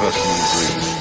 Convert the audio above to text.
personal agreement.